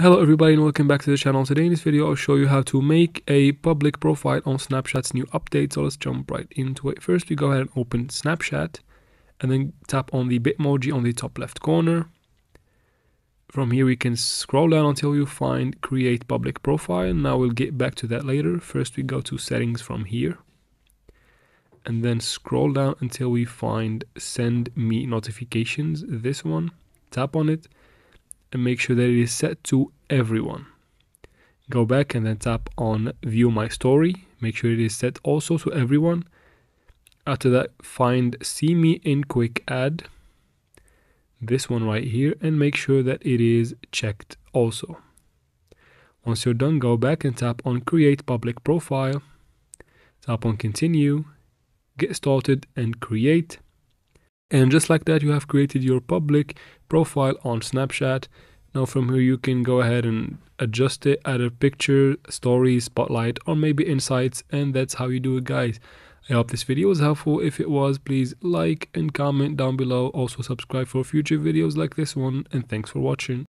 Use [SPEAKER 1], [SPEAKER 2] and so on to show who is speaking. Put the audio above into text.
[SPEAKER 1] Hello everybody and welcome back to the channel. Today in this video I'll show you how to make a public profile on Snapchat's new update. So let's jump right into it. First we go ahead and open Snapchat and then tap on the Bitmoji on the top left corner. From here we can scroll down until you find create public profile. Now we'll get back to that later. First we go to settings from here and then scroll down until we find send me notifications this one tap on it and make sure that it is set to everyone. Go back and then tap on view my story. Make sure it is set also to everyone. After that find see me in quick add this one right here and make sure that it is checked also. Once you're done go back and tap on create public profile. Tap on continue. Get started and create. And just like that, you have created your public profile on Snapchat. Now from here, you can go ahead and adjust it, add a picture, story, spotlight, or maybe insights. And that's how you do it, guys. I hope this video was helpful. If it was, please like and comment down below. Also subscribe for future videos like this one. And thanks for watching.